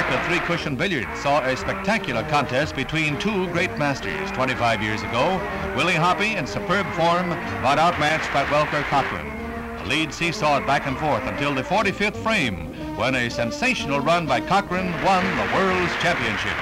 Park of Three Cushion Billiards saw a spectacular contest between two great masters 25 years ago. Willie Hoppe, in superb form, but outmatched by Welker Cochran. The lead seesawed back and forth until the 45th frame, when a sensational run by Cochran won the World's Championship.